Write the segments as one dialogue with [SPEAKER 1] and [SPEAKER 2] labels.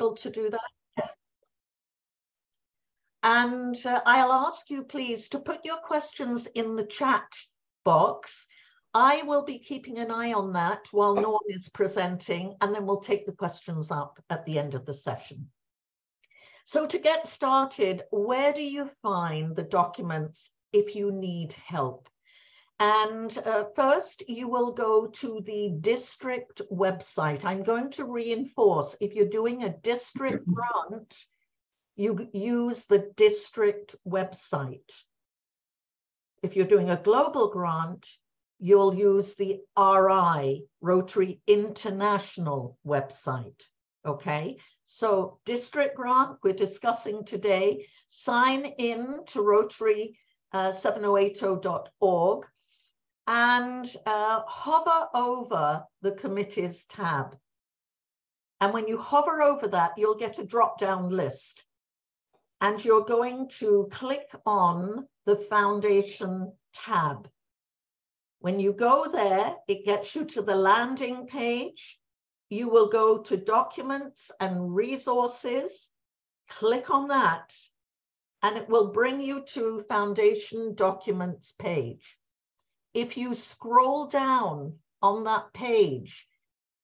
[SPEAKER 1] able to do that? And uh, I'll ask you please to put your questions in the chat box. I will be keeping an eye on that while Norm is presenting, and then we'll take the questions up at the end of the session. So to get started, where do you find the documents if you need help? And uh, first, you will go to the district website. I'm going to reinforce if you're doing a district grant, you use the district website. If you're doing a global grant, you'll use the RI, Rotary International website. Okay, so district grant we're discussing today, sign in to Rotary uh, 7080.org and uh, hover over the committees tab. And when you hover over that, you'll get a drop down list and you're going to click on the foundation tab. When you go there, it gets you to the landing page. You will go to documents and resources, click on that, and it will bring you to foundation documents page. If you scroll down on that page,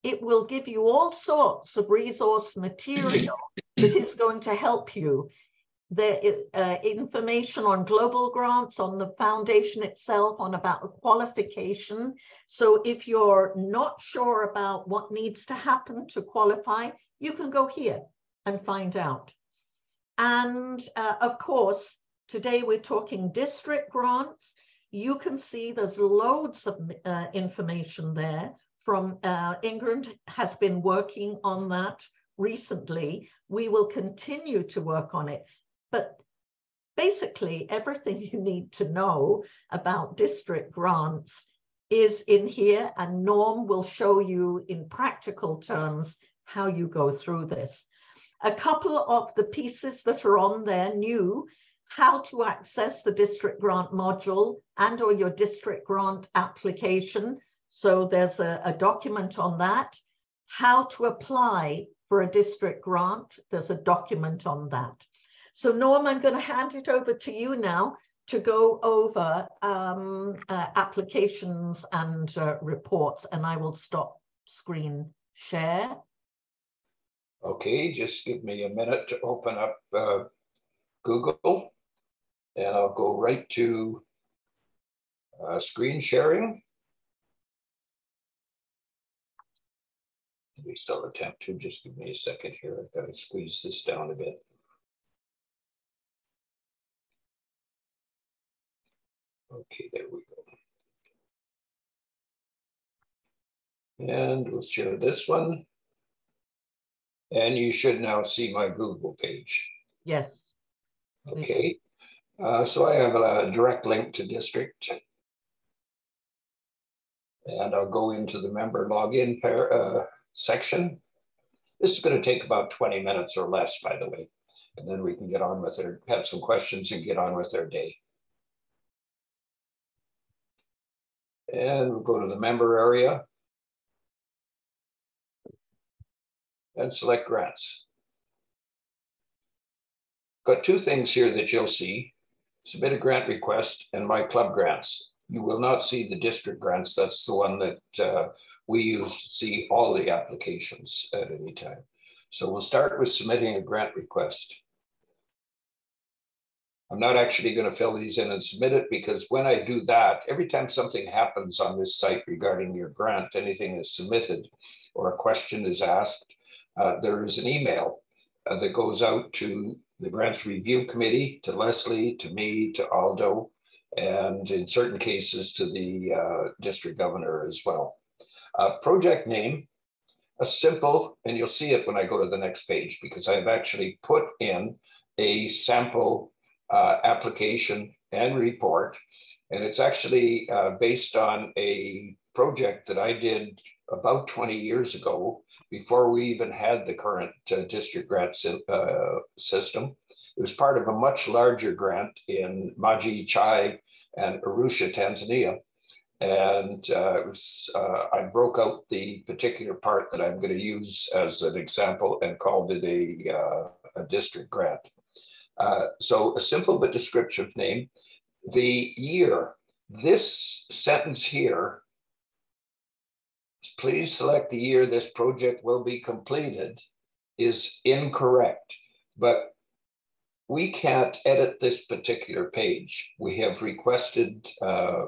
[SPEAKER 1] it will give you all sorts of resource material that is going to help you the uh, information on global grants, on the foundation itself, on about the qualification. So if you're not sure about what needs to happen to qualify, you can go here and find out. And uh, of course, today we're talking district grants. You can see there's loads of uh, information there from uh, has been working on that recently. We will continue to work on it. But basically, everything you need to know about district grants is in here, and Norm will show you in practical terms how you go through this. A couple of the pieces that are on there new, how to access the district grant module and or your district grant application. So there's a, a document on that. How to apply for a district grant, there's a document on that. So Norm, I'm going to hand it over to you now to go over um, uh, applications and uh, reports, and I will stop screen share.
[SPEAKER 2] Okay, just give me a minute to open up uh, Google, and I'll go right to uh, screen sharing. We still attempt to, just give me a second here. I've got to squeeze this down a bit. Okay, there we go. And we'll share this one. And you should now see my Google page.
[SPEAKER 1] Yes.
[SPEAKER 2] Okay. Uh, so I have a direct link to district. And I'll go into the member login pair, uh, section. This is going to take about 20 minutes or less, by the way. And then we can get on with it, have some questions and get on with their day. And we'll go to the member area and select grants. Got two things here that you'll see, submit a grant request and my club grants. You will not see the district grants. That's the one that uh, we use to see all the applications at any time. So we'll start with submitting a grant request. I'm not actually going to fill these in and submit it because when I do that, every time something happens on this site regarding your grant, anything is submitted or a question is asked, uh, there is an email uh, that goes out to the grants review committee, to Leslie, to me, to Aldo, and in certain cases to the uh, district governor as well. Uh, project name, a simple, and you'll see it when I go to the next page because I've actually put in a sample uh, application and report. And it's actually uh, based on a project that I did about 20 years ago, before we even had the current uh, district grant si uh, system. It was part of a much larger grant in Maji Chai and Arusha, Tanzania. And uh, it was, uh, I broke out the particular part that I'm going to use as an example and called it a, uh, a district grant. Uh, so a simple but descriptive name. The year, this sentence here, please select the year this project will be completed, is incorrect. But we can't edit this particular page. We have requested uh,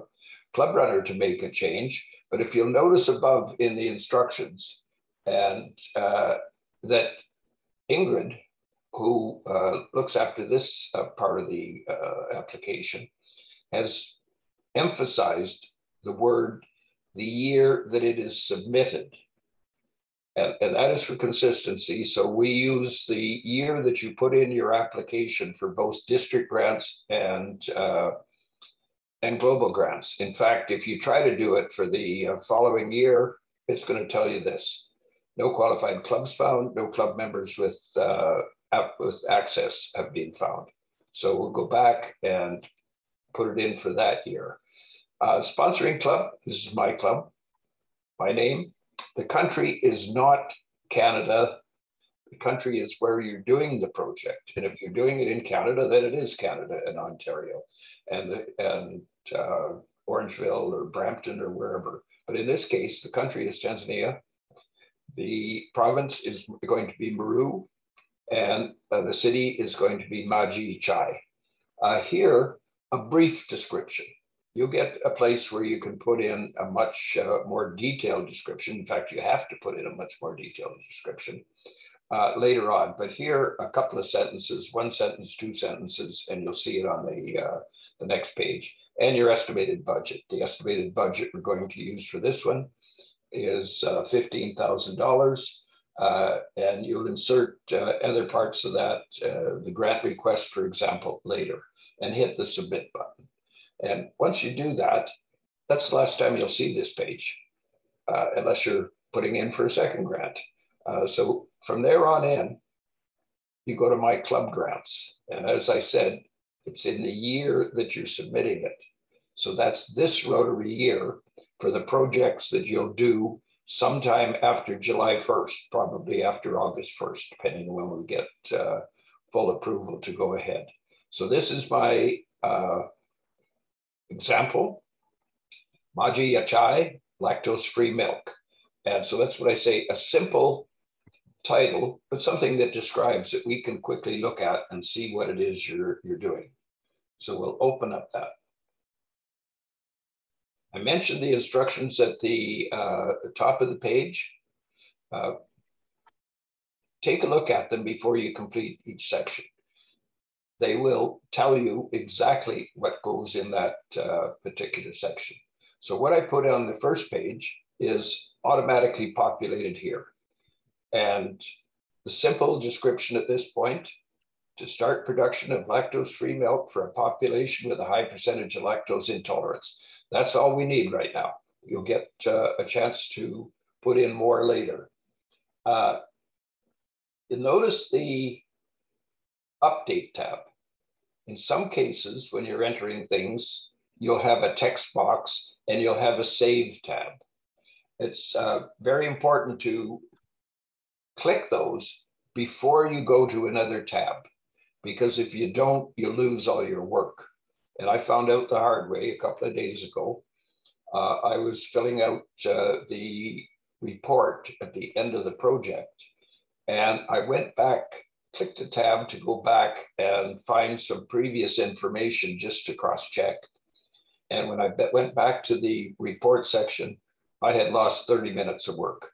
[SPEAKER 2] Club Runner to make a change, but if you'll notice above in the instructions and uh, that Ingrid, who uh, looks after this uh, part of the uh, application, has emphasized the word the year that it is submitted. And, and, that is for consistency. So we use the year that you put in your application for both district grants and uh, and global grants. In fact, if you try to do it for the uh, following year, it's going to tell you this: no qualified clubs found, no club members with uh, with access have been found. So we'll go back and put it in for that year. Uh, sponsoring club. This is my club, my name. The country is not Canada. The country is where you're doing the project. And if you're doing it in Canada, then it is Canada and Ontario and, the, and uh, Orangeville or Brampton or wherever. But in this case, the country is Tanzania. The province is going to be Meru, and uh, the city is going to be Maji Chai. Uh, here, a brief description you'll get a place where you can put in a much uh, more detailed description. In fact, you have to put in a much more detailed description uh, later on. But here, a couple of sentences, one sentence, two sentences, and you'll see it on the, uh, the next page. And your estimated budget. The estimated budget we're going to use for this one is uh, $15,000. Uh, and you'll insert uh, other parts of that, the grant request, for example, later, and hit the submit button. And once you do that, that's the last time you'll see this page, uh, unless you're putting in for a second grant. Uh, so from there on in, you go to my club grants. And as I said, it's in the year that you're submitting it. So that's this Rotary year for the projects that you'll do sometime after July 1st, probably after August 1st, depending on when we get uh, full approval to go ahead. So this is my uh, Example, Maji Yachai, lactose-free milk. And so that's what I say, a simple title, but something that describes that we can quickly look at and see what it is you're, you're doing. So we'll open up that. I mentioned the instructions at the uh, top of the page. Uh, take a look at them before you complete each section they will tell you exactly what goes in that uh, particular section. So what I put on the first page is automatically populated here. And the simple description at this point, to start production of lactose-free milk for a population with a high percentage of lactose intolerance. That's all we need right now. You'll get uh, a chance to put in more later. Uh, you'll notice the update tab. In some cases, when you're entering things, you'll have a text box and you'll have a save tab. It's uh, very important to click those before you go to another tab, because if you don't, you lose all your work. And I found out the hard way a couple of days ago. Uh, I was filling out uh, the report at the end of the project, and I went back click the tab to go back and find some previous information just to cross check. And when I went back to the report section, I had lost 30 minutes of work.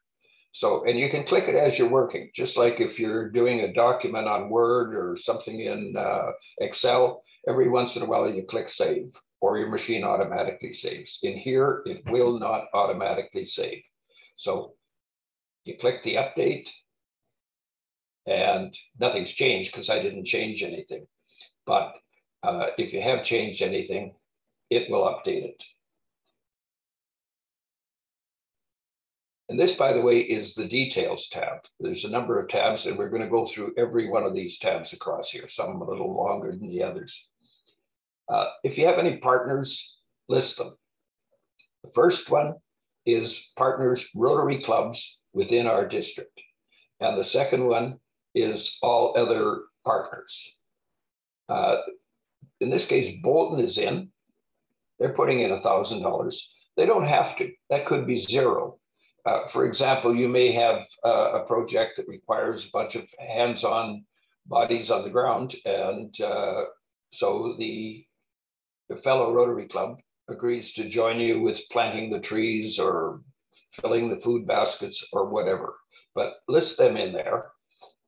[SPEAKER 2] So, and you can click it as you're working, just like if you're doing a document on Word or something in uh, Excel, every once in a while you click save or your machine automatically saves. In here, it will not automatically save. So you click the update and nothing's changed because I didn't change anything. But uh, if you have changed anything, it will update it. And this, by the way, is the details tab. There's a number of tabs and we're going to go through every one of these tabs across here, some a little longer than the others. Uh, if you have any partners, list them. The first one is partners Rotary clubs within our district. And the second one is all other partners. Uh, in this case, Bolton is in. They're putting in $1,000. They don't have to. That could be zero. Uh, for example, you may have uh, a project that requires a bunch of hands-on bodies on the ground. And uh, so the, the fellow Rotary Club agrees to join you with planting the trees or filling the food baskets or whatever, but list them in there.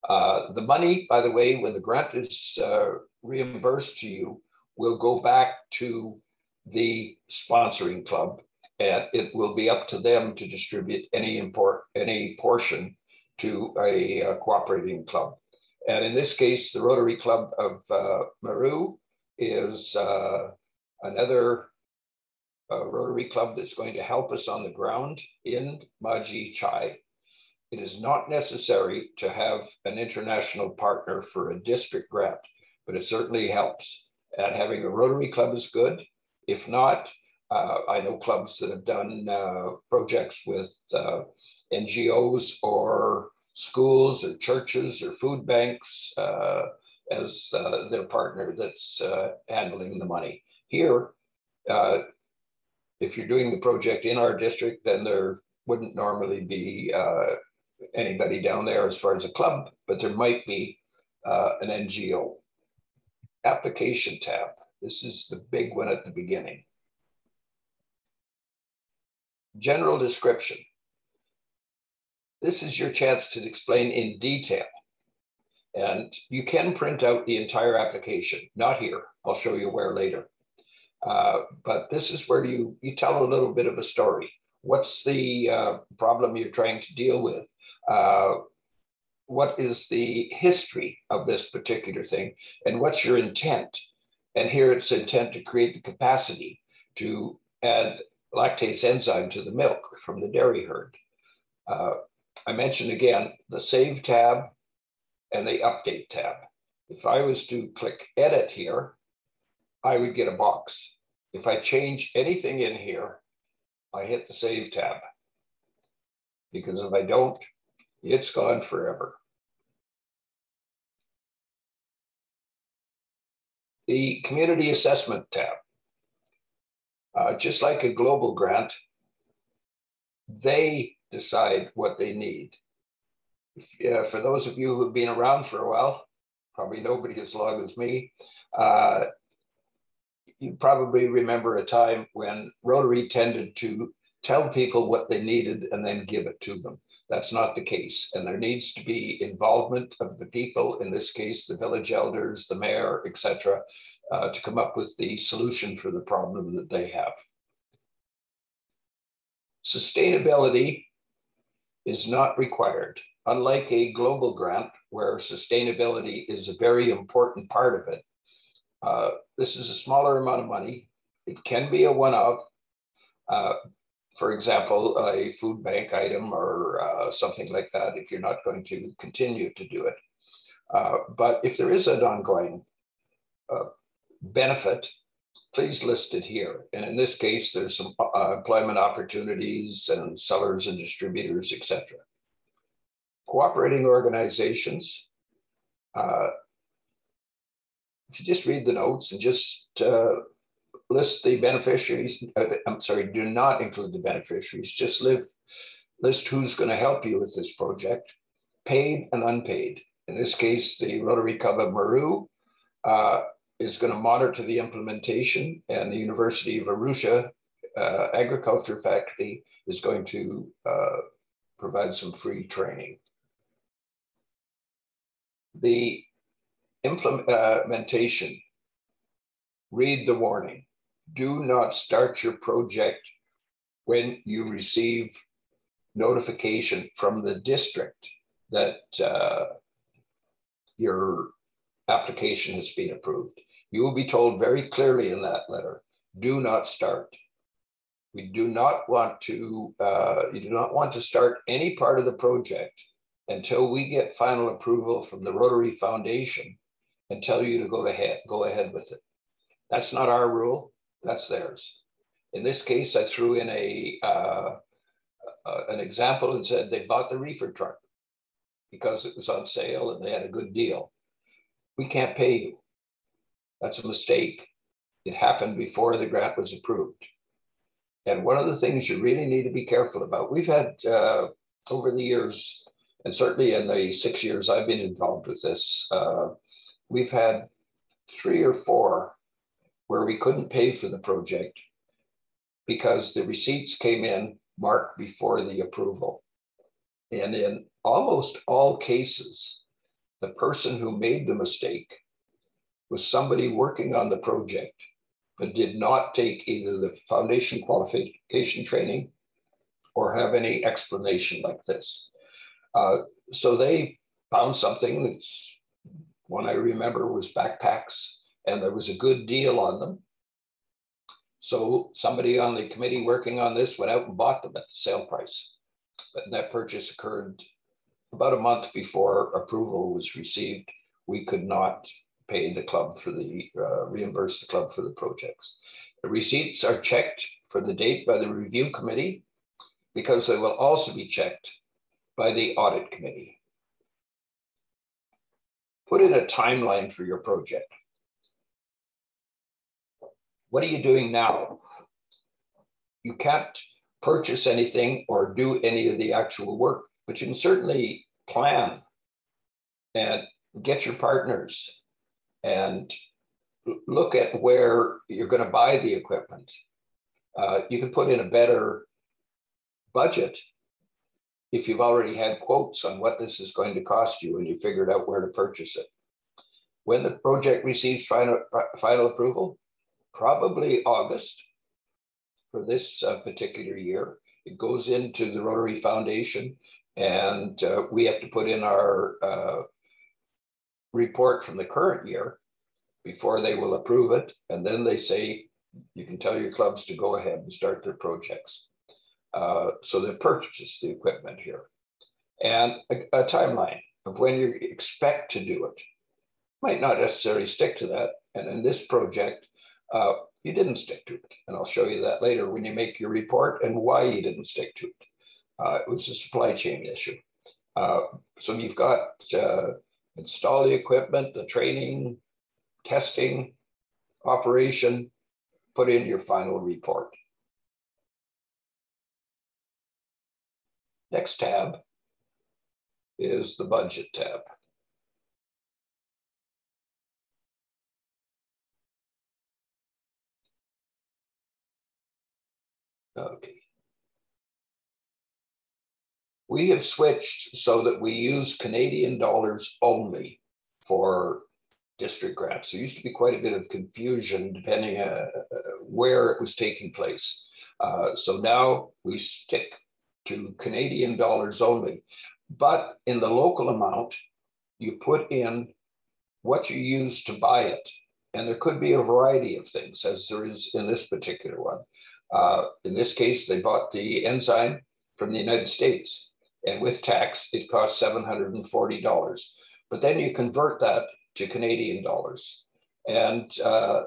[SPEAKER 2] Uh, the money, by the way, when the grant is uh, reimbursed to you, will go back to the sponsoring club and it will be up to them to distribute any import any portion to a, a cooperating club. And in this case, the Rotary Club of uh, Meru is uh, another uh, Rotary Club that's going to help us on the ground in Maji Chai. It is not necessary to have an international partner for a district grant, but it certainly helps. And having a Rotary Club is good. If not, uh, I know clubs that have done uh, projects with uh, NGOs or schools or churches or food banks uh, as uh, their partner that's uh, handling the money. Here, if you're doing the project in our district, then there wouldn't normally be anybody down there as far as a club, but there might be uh, an NGO. Application tab. This is the big one at the beginning. General description. This is your chance to explain in detail. And you can print out the entire application, not here. I'll show you where later. Uh, but this is where you, you tell a little bit of a story. What's the uh, problem you're trying to deal with? Uh, what is the history of this particular thing? And what's your intent? And here it's intent to create the capacity to add lactase enzyme to the milk from the dairy herd. Uh, I mentioned again the Save tab and the Update tab. If I was to click Edit here, I would get a box. If I change anything in here, I hit the Save tab. Because if I don't, it's gone forever. The Community Assessment tab. Uh, just like a global grant, they decide what they need. For those of you who've been around for a while, probably nobody as long as me, uh, you probably remember a time when Rotary tended to tell people what they needed and then give it to them. That's not the case. And there needs to be involvement of the people, in this case, the village elders, the mayor, etc., uh, to come up with the solution for the problem that they have. Sustainability is not required. Unlike a global grant where sustainability is a very important part of it, uh, this is a smaller amount of money. It can be a one-off. Uh, for example, a food bank item or uh, something like that, if you're not going to continue to do it. Uh, but if there is an ongoing uh, benefit, please list it here. And in this case, there's some uh, employment opportunities and sellers and distributors, etc. Cooperating organizations, uh, if you just read the notes and just uh, list the beneficiaries, uh, I'm sorry, do not include the beneficiaries, just live, list who's going to help you with this project, paid and unpaid. In this case, the Rotary Club of Meru uh, is going to monitor the implementation, and the University of Arusha uh, Agriculture faculty is going to uh, provide some free training. The implementation, read the warning. Do not start your project when you receive notification from the district that uh, your application has been approved. You will be told very clearly in that letter, do not start. We do not want to, uh, you do not want to start any part of the project until we get final approval from the Rotary Foundation and tell you to go ahead, go ahead with it. That's not our rule, that's theirs. In this case, I threw in a uh, uh, an example and said they bought the reefer truck because it was on sale and they had a good deal. We can't pay you. That's a mistake. It happened before the grant was approved. And one of the things you really need to be careful about, we've had uh, over the years, and certainly in the six years I've been involved with this, uh, we've had three or four where we couldn't pay for the project because the receipts came in marked before the approval. And in almost all cases, the person who made the mistake was somebody working on the project, but did not take either the foundation qualification training or have any explanation like this. Uh, so they found something that's one I remember was backpacks, and there was a good deal on them. So somebody on the committee working on this went out and bought them at the sale price. But that purchase occurred about a month before approval was received. We could not pay the club for the, uh, reimburse the club for the projects. The receipts are checked for the date by the review committee because they will also be checked by the audit committee. Put in a timeline for your project. What are you doing now? You can't purchase anything or do any of the actual work, but you can certainly plan and get your partners and look at where you're going to buy the equipment. Uh, you can put in a better budget if you've already had quotes on what this is going to cost you and you figured out where to purchase it. When the project receives final, final approval, probably August for this uh, particular year. It goes into the Rotary Foundation, and uh, we have to put in our uh, report from the current year before they will approve it. And then they say, you can tell your clubs to go ahead and start their projects. Uh, so they purchase the equipment here. And a, a timeline of when you expect to do it. Might not necessarily stick to that. And in this project, uh, you didn't stick to it. And I'll show you that later when you make your report and why you didn't stick to it. Uh, it was a supply chain issue. Uh, so you've got uh, install the equipment, the training, testing, operation, put in your final report. Next tab is the budget tab. Okay. We have switched so that we use Canadian dollars only for district grants. There used to be quite a bit of confusion depending uh, where it was taking place. Uh, so now we stick to Canadian dollars only. But in the local amount, you put in what you use to buy it. And there could be a variety of things, as there is in this particular one. Uh, in this case, they bought the enzyme from the United States, and with tax, it cost $740. But then you convert that to Canadian dollars, and uh,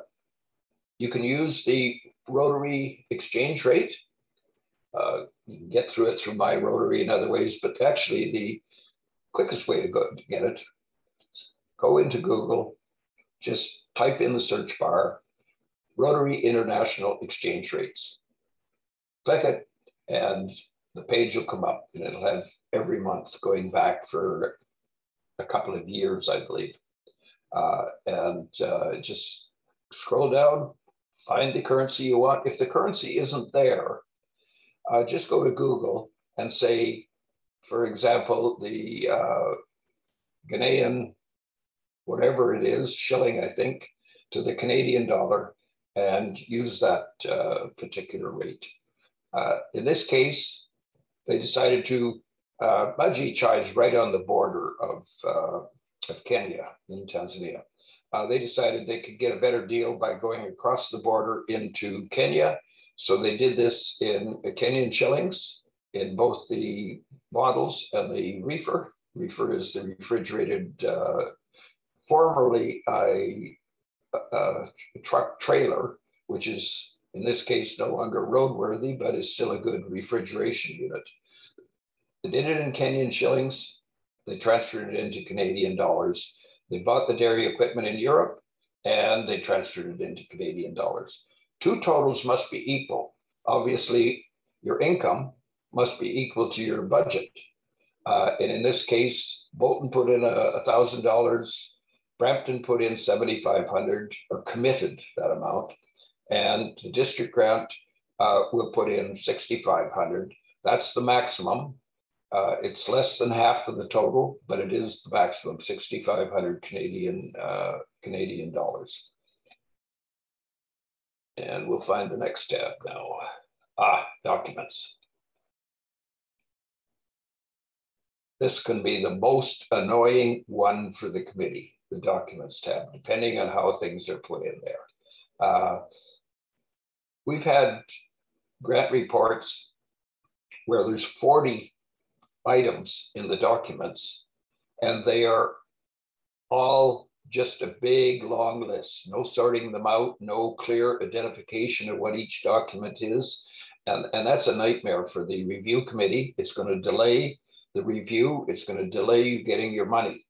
[SPEAKER 2] you can use the rotary exchange rate. Uh, you can get through it through my rotary in other ways, but actually, the quickest way to go to get it go into Google, just type in the search bar Rotary International Exchange Rates. Click it and the page will come up and it'll have every month going back for a couple of years, I believe. Uh, and uh, just scroll down, find the currency you want. If the currency isn't there, uh, just go to Google and say, for example, the uh, Ghanaian, whatever it is, shilling, I think, to the Canadian dollar, and use that uh, particular rate. Uh, in this case, they decided to, uh, Chai right on the border of, uh, of Kenya in Tanzania. Uh, they decided they could get a better deal by going across the border into Kenya. So they did this in Kenyan shillings in both the bottles and the reefer. Reefer is the refrigerated, uh, formerly a a truck trailer, which is in this case, no longer roadworthy, but is still a good refrigeration unit. They did it in Kenyan shillings. They transferred it into Canadian dollars. They bought the dairy equipment in Europe and they transferred it into Canadian dollars. Two totals must be equal. Obviously, your income must be equal to your budget. Uh, and in this case, Bolton put in a thousand dollars, Brampton put in 7,500 or committed that amount. And the district grant uh, will put in 6,500. That's the maximum. Uh, it's less than half of the total, but it is the maximum 6,500 Canadian uh, Canadian dollars. And we'll find the next tab now. Ah, documents. This can be the most annoying one for the committee, the documents tab, depending on how things are put in there. Uh, we've had grant reports where there's 40 items in the documents, and they are all just a big long list, no sorting them out, no clear identification of what each document is. And, and that's a nightmare for the review committee. It's going to delay the review, it's going to delay you getting your money.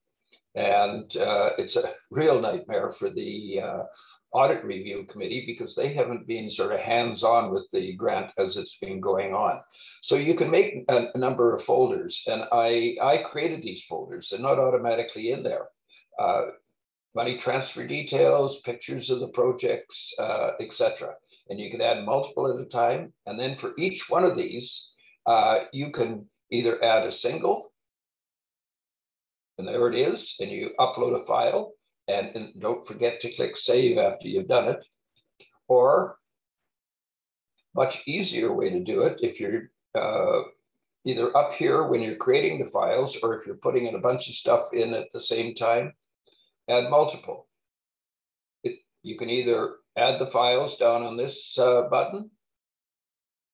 [SPEAKER 2] And uh, it's a real nightmare for the uh, audit review committee because they haven't been sort of hands-on with the grant as it's been going on. So you can make a, a, number of folders and I, I created these folders. They're not automatically in there. Uh, money transfer details, pictures of the projects, uh, etc. And you can add multiple at a time. And then for each one of these, uh, you can either add a single, and there it is, and you upload a file, and, and don't forget to click save after you've done it. Or much easier way to do it if you're uh, either up here when you're creating the files or if you're putting in a bunch of stuff in at the same time, add multiple. It, you can either add the files down on this uh, button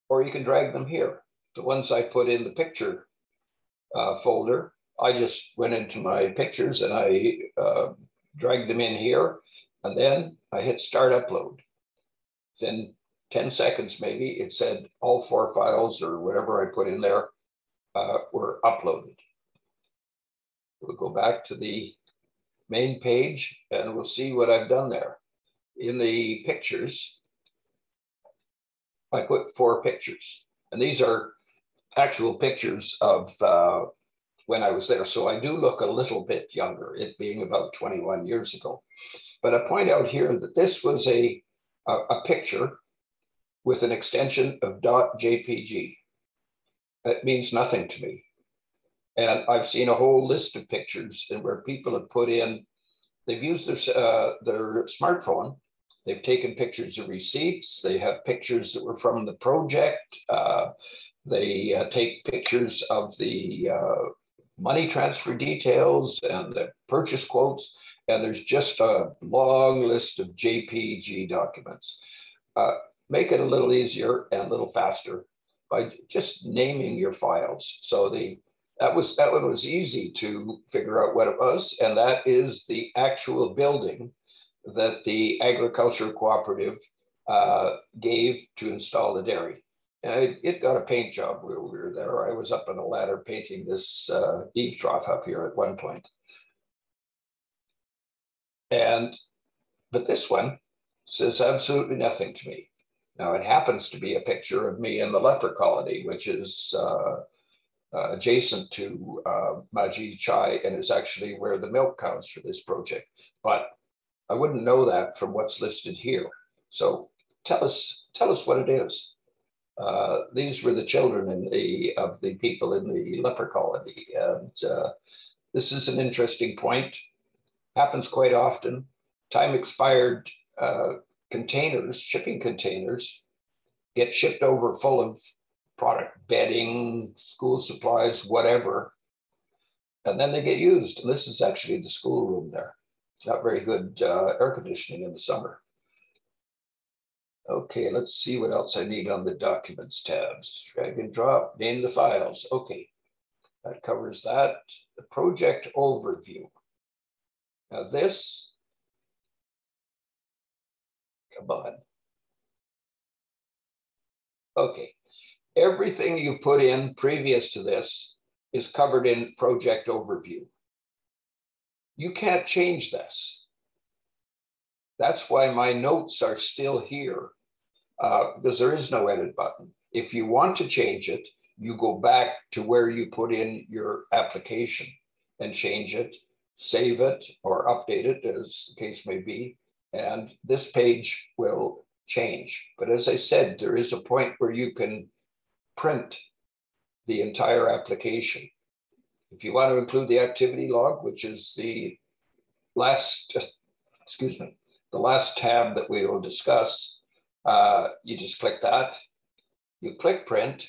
[SPEAKER 2] or you can drag them here. The ones I put in the picture uh, folder, I just went into my pictures and I uh, dragged them in here, and then I hit start upload. Then 10 seconds maybe, it said all four files or whatever I put in there uh, were uploaded. We'll go back to the main page and we'll see what I've done there. In the pictures, I put four pictures, and these are actual pictures of uh, when I was there. So I do look a little bit younger, it being about 21 years ago. But I point out here that this was a, a, a picture with an extension of .jpg. It means nothing to me. And I've seen a whole list of pictures and where people have put in, they've used their, uh, their smartphone, they've taken pictures of receipts, they have pictures that were from the project, uh, they uh, take pictures of the uh, money transfer details and the purchase quotes, and there's just a long list of JPG documents. Uh, make it a little easier and a little faster by just naming your files. So the that was that one was easy to figure out what it was, and that is the actual building that the agriculture cooperative uh, gave to install the dairy. It got a paint job while we were there. I was up on a ladder painting this uh, trough up here at one point. And, but this one says absolutely nothing to me. Now it happens to be a picture of me in the leper colony, which is uh, uh, adjacent to uh, Maji Chai and is actually where the milk comes for this project. But I wouldn't know that from what's listed here. So tell us, tell us what it is. Uh, these were the children in the, of the people in the leper colony. And uh, this is an interesting point. Happens quite often. Time expired uh, containers, shipping containers, get shipped over full of product, bedding, school supplies, whatever. And then they get used. And this is actually the schoolroom there. Not very good uh, air conditioning in the summer. Okay, let's see what else I need on the documents tabs. Drag and drop, name the files. Okay, that covers that. The project overview. Now this, come on. Okay. Everything you put in previous to this is covered in project overview. You can't change this. That's why my notes are still here uh, because there is no edit button. If you want to change it, you go back to where you put in your application and change it, save it or update it as the case may be. And this page will change. But as I said, there is a point where you can print the entire application. If you want to include the activity log, which is the last, excuse me, the last tab that we will discuss, uh, you just click that. You click print.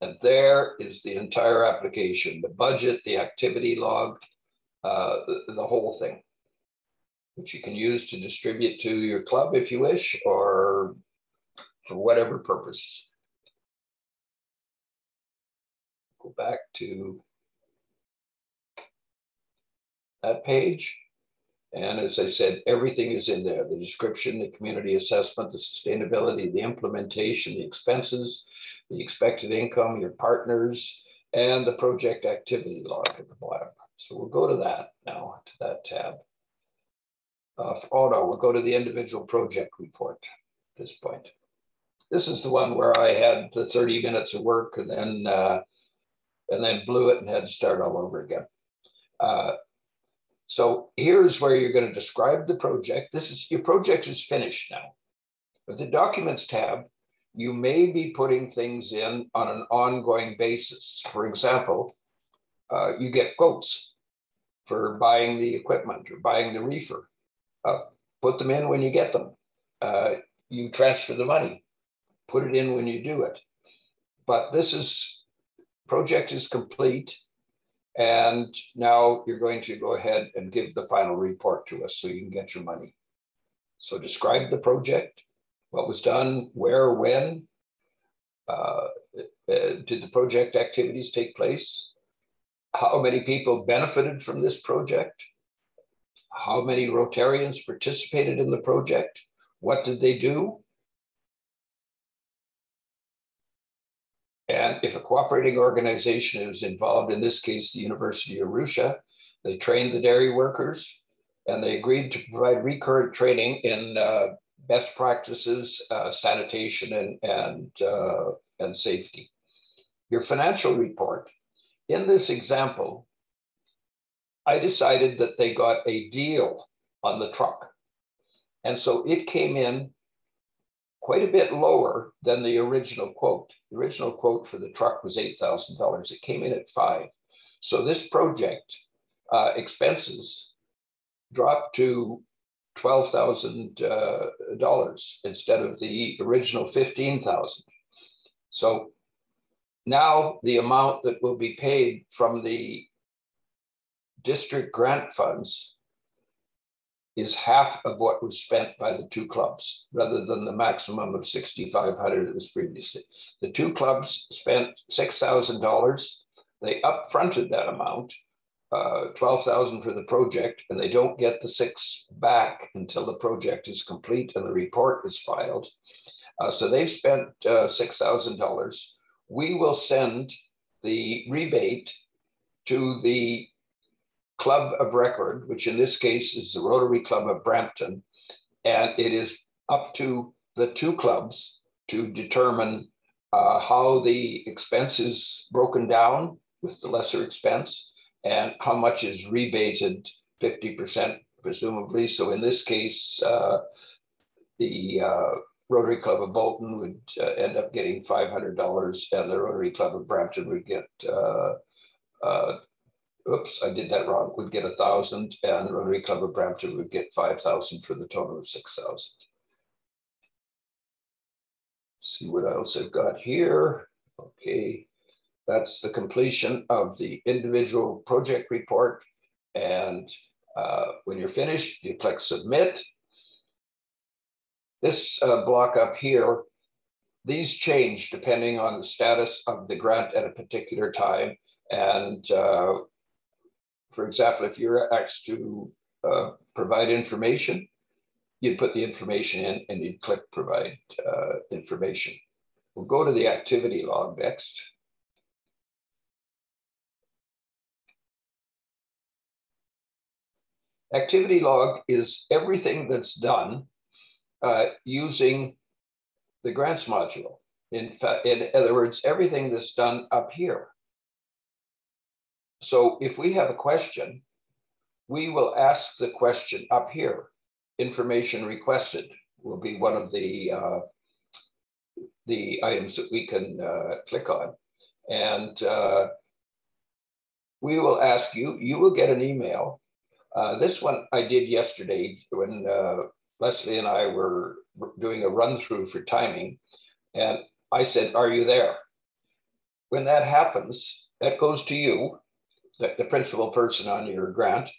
[SPEAKER 2] And there is the entire application, the budget, the activity log, uh, the, the whole thing, which you can use to distribute to your club if you wish, or for whatever purpose. Go back to that page. And as I said, everything is in there, the description, the community assessment, the sustainability, the implementation, the expenses, the expected income, your partners, and the project activity log at the bottom. So we'll go to that now, to that tab. Uh, oh no, we'll go to the individual project report at this point. This is the one where I had the 30 minutes of work and then uh, and then blew it and had to start all over again. Uh, so here's where you're going to describe the project. This is your project is finished now. With the documents tab, you may be putting things in on an ongoing basis. For example, uh, you get quotes for buying the equipment or buying the reefer. Uh, put them in when you get them. Uh, you transfer the money, put it in when you do it. But this is project is complete. And now you're going to go ahead and give the final report to us so you can get your money. So describe the project, what was done, where, when, uh, uh did the project activities take place? how many people benefited from this project, how many Rotarians participated in the project, what did they do, and if a cooperating organization is involved, in this case, the University of Arusha, they trained the dairy workers and they agreed to provide recurrent training in uh, best practices, uh, sanitation, and, and, uh, and safety. Your financial report in this example, I decided that they got a deal on the truck. And so it came in quite a bit lower than the original quote. The original quote for the truck was $8,000. It came in at five. So this project uh, expenses dropped to $12,000 uh, instead of the original 15,000. So now the amount that will be paid from the district grant funds is half of what was spent by the two clubs rather than the maximum of 6,500 that was previously. The two clubs spent $6,000. They upfronted that amount, uh, 12,000 for the project, and they don't get the six back until the project is complete and the report is filed. Uh, so they've spent uh, $6,000 we will send the rebate to the club of record, which in this case is the Rotary Club of Brampton. And it is up to the two clubs to determine uh, how the expense is broken down with the lesser expense and how much is rebated 50% presumably. So in this case, uh, the uh, Rotary Club of Bolton would uh, end up getting $500 and the Rotary Club of Brampton would get, uh, uh, oops, I did that wrong, would get a thousand and Rotary Club of Brampton would get 5,000 for the total of 6,000. See what else I've got here. Okay, that's the completion of the individual project report. And uh, when you're finished, you click submit this uh, block up here, these change depending on the status of the grant at a particular time. And uh, for example, if you're asked to uh, provide information, you'd put the information in and you'd click provide uh, information. We'll go to the activity log next. Activity log is everything that's done uh, using the grants module. In, in other words, everything that's done up here. So if we have a question, we will ask the question up here. Information requested will be one of the uh, the items that we can uh, click on. And uh, we will ask you, you will get an email. Uh, this one I did yesterday when uh, Leslie and I were doing a run through for timing. And I said, Are you there? When that happens, that goes to you, the, the principal person on your grant,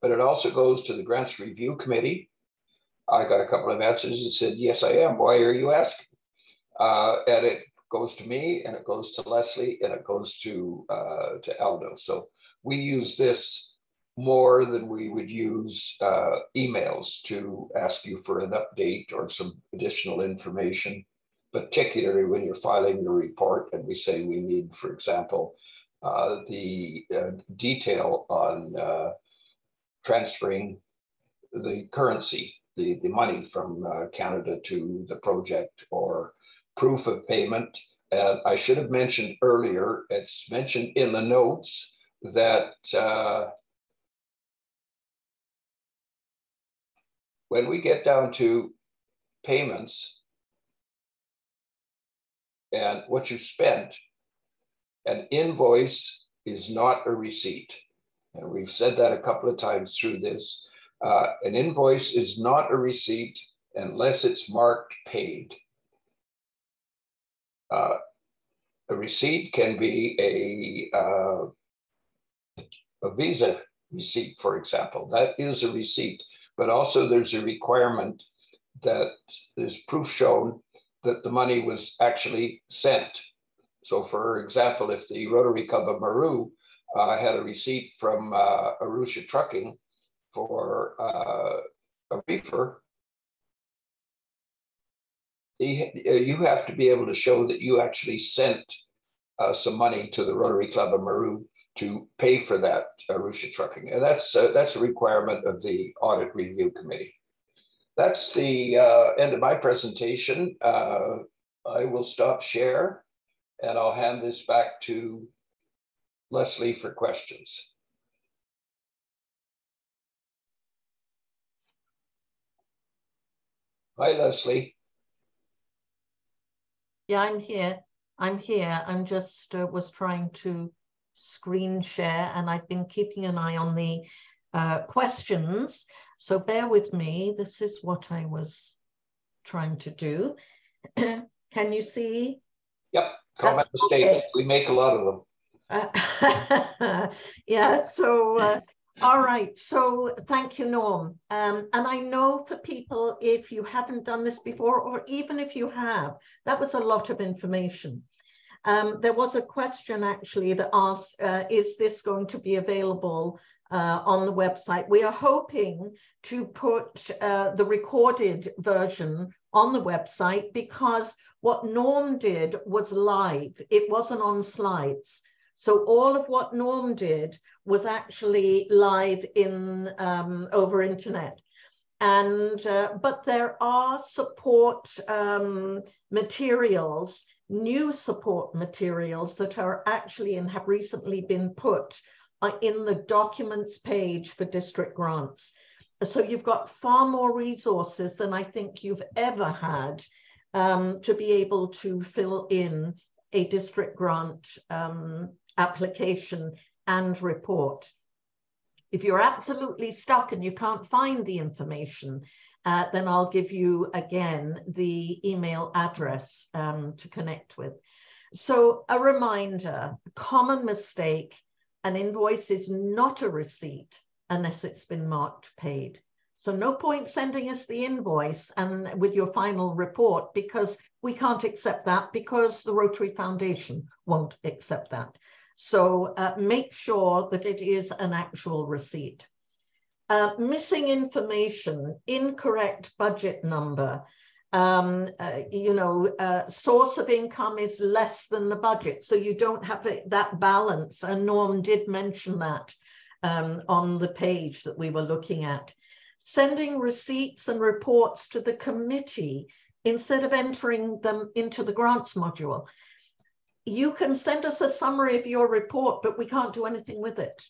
[SPEAKER 2] but it also goes to the grants review committee. I got a couple of answers that said, Yes, I am. Why are you asking? Uh, and it goes to me and it goes to Leslie and it goes to uh, to Aldo. So we use this more than we would use uh, emails to ask you for an update or some additional information, particularly when you're filing your report and we say we need, for example, the uh, detail on uh, transferring the currency, the, the money from uh, Canada to the project or proof of payment. And I should have mentioned earlier, it's mentioned in the notes that uh, when we get down to payments and what you spent, an invoice is not a receipt. And we've said that a couple of times through this. Uh, an invoice is not a receipt unless it's marked paid. Uh, a receipt can be a, uh, a visa receipt, for example. That is a receipt, but also there's a requirement that there's proof shown that the money was actually sent. So, for example, if the Rotary Club of Maru uh, had a receipt from uh, Arusha Trucking for uh, a reefer, uh, you have to be able to show that you actually sent uh, some money to the Rotary Club of Maru to pay for that Arusha trucking. And that's, uh, that's a requirement of the Audit Review Committee. That's the uh, end of my presentation. I will stop share and I'll hand this back to Leslie for questions. Hi, Leslie.
[SPEAKER 1] Yeah, I'm here. I'm here. I'm just uh, was trying to screen share and I've been keeping an eye on the uh, questions. So bear with me. This is what I was trying to do. Can you see?
[SPEAKER 2] Yep, comment mistakes. Okay. We make a lot of them.
[SPEAKER 1] Uh, yeah, so uh, all right, so thank you, Norm. Um, and I know for people, if you haven't done this before, or even if you have, that was a lot of information. Um, there was a question actually that asked, uh, is this going to be available uh, on the website? We are hoping to put uh, the recorded version on the website because what Norm did was live. It wasn't on slides. So all of what Norm did was actually live in um, over internet. And uh, but there are support um, materials, new support materials that are actually and have recently been put uh, in the documents page for district grants. So you've got far more resources than I think you've ever had um, to be able to fill in a district grant um, application and report. If you're absolutely stuck and you can't find the information, uh, then I'll give you again the email address um, to connect with. So a reminder, common mistake, an invoice is not a receipt unless it's been marked paid. So no point sending us the invoice and with your final report because we can't accept that because the Rotary Foundation won't accept that. So uh, make sure that it is an actual receipt. uh, missing information, incorrect budget number, um, uh, you know, uh, source of income is less than the budget. So you don't have that balance. And Norm did mention that um, on the page that we were looking at. Sending receipts and reports to the committee instead of entering them into the grants module. You can send us a summary of your report, but we can't do anything with it.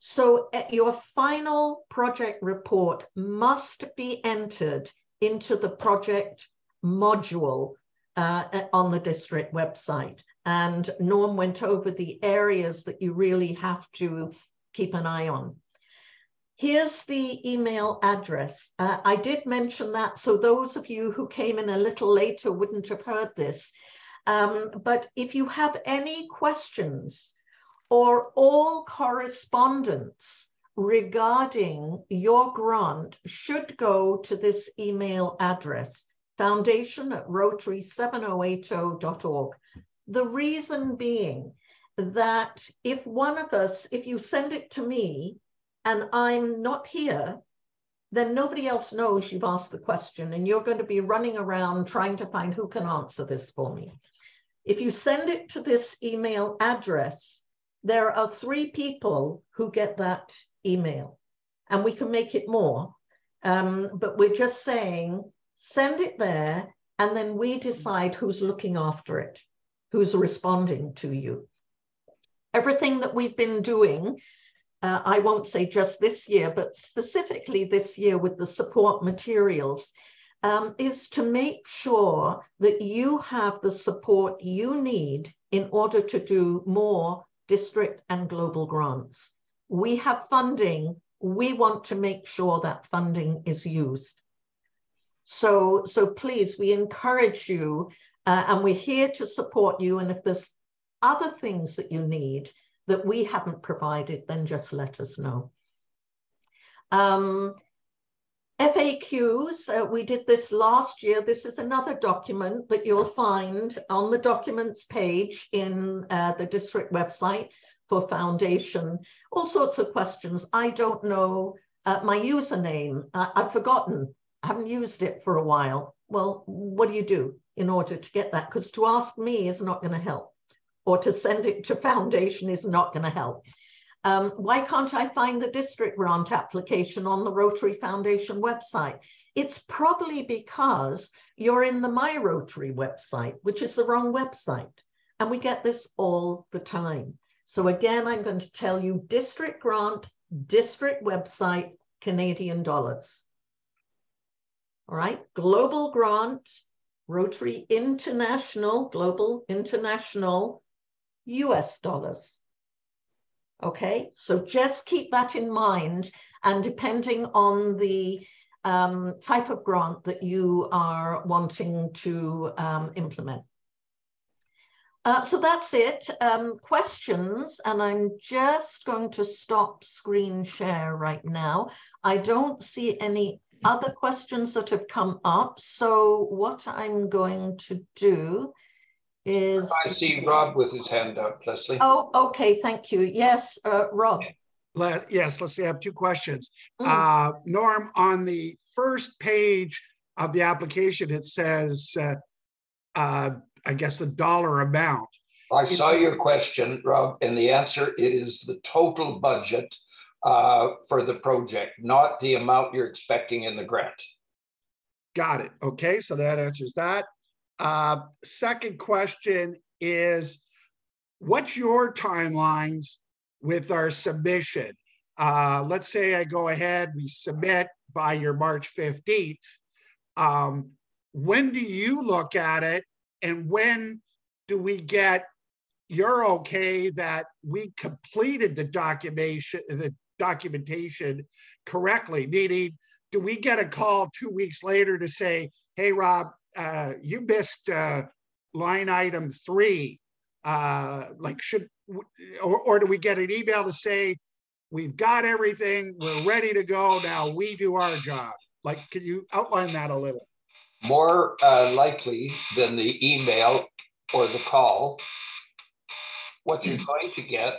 [SPEAKER 1] So uh, your final project report must be entered into the project module uh, on the district website. And Norm went over the areas that you really have to keep an eye on. Here's the email address. Uh, I did mention that, so those of you who came in a little later wouldn't have heard this. Um, but if you have any questions or all correspondence regarding your grant should go to this email address, foundation at rotary7080.org. The reason being that if one of us, if you send it to me and I'm not here, then nobody else knows you've asked the question and you're going to be running around trying to find who can answer this for me. If you send it to this email address, there are three people who get that email and we can make it more. Um, but we're just saying, send it there and then we decide who's looking after it, who's responding to you. Everything that we've been doing, uh, I won't say just this year, but specifically this year with the support materials, um, is to make sure that you have the support you need in order to do more district and global grants. We have funding. We want to make sure that funding is used. So, so please, we encourage you uh, and we're here to support you. And if there's other things that you need that we haven't provided, then just let us know. Um, FAQs, uh, we did this last year. This is another document that you'll find on the documents page in uh, the district website for foundation. All sorts of questions. I don't know uh, my username. I've forgotten. I haven't used it for a while. Well, what do you do in order to get that? Because to ask me is not going to help, or to send it to foundation is not going to help. Um, why can't I find the district grant application on the Rotary Foundation website? It's probably because you're in the My Rotary website, which is the wrong website. And we get this all the time. So again, I'm going to tell you district grant, district website, Canadian dollars. All right, global grant, Rotary International, global international, US dollars. Okay, so just keep that in mind. And depending on the um, type of grant that you are wanting to um, implement. Uh, so that's it. Um, questions, and I'm just going to stop screen share right now. I don't see any other questions that have come up. So what I'm going to do is...
[SPEAKER 2] I see Rob with his hand up, Leslie.
[SPEAKER 1] Oh, okay, thank you. Yes, uh, Rob.
[SPEAKER 3] Let, yes, let's see, I have two questions. Mm. Uh, Norm, on the first page of the application, it says, uh, uh, I guess, the dollar amount.
[SPEAKER 2] I saw your question, Rob, and the answer, it is the total budget uh, for the project, not the amount you're expecting in the grant.
[SPEAKER 3] Got it. Okay, so that answers that. Uh, second question is what's your timelines with our submission? Uh, let's say I go ahead, we submit by your March 15th. Um, when do you look at it and when do we get your okay that we completed the documentation the documentation correctly meaning do we get a call two weeks later to say hey rob uh, you missed uh, line item three. Uh, like should or, or do we get an email to say we've got everything, we're ready to go now. We do our job. Like, can you outline that a little?
[SPEAKER 2] More uh, likely than the email or the call, what you're going to get.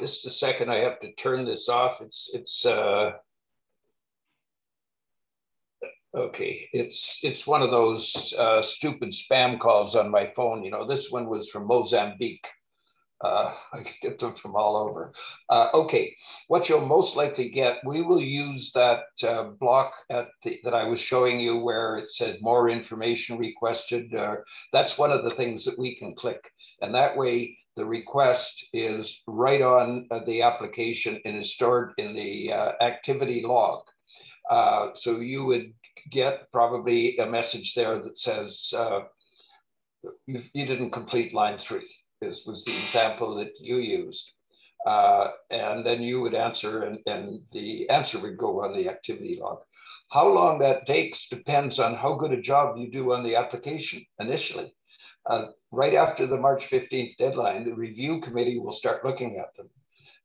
[SPEAKER 2] Just a second, I have to turn this off. It's it's uh, Okay, it's it's one of those uh, stupid spam calls on my phone. You know, this one was from Mozambique. Uh, I get them from all over. Uh, okay, what you'll most likely get, we will use that uh, block at the, that I was showing you where it said more information requested. Uh, that's one of the things that we can click. And that way the request is right on uh, the application and is stored in the uh, activity log. so you would get probably a message there that says, you, you didn't complete line three is, was the example that you used. Uh, and then you would answer and, and the answer would go on the activity log. How long that takes depends on how good a job you do on the application initially. Uh, right after the March 15th deadline, the review committee will start looking at them.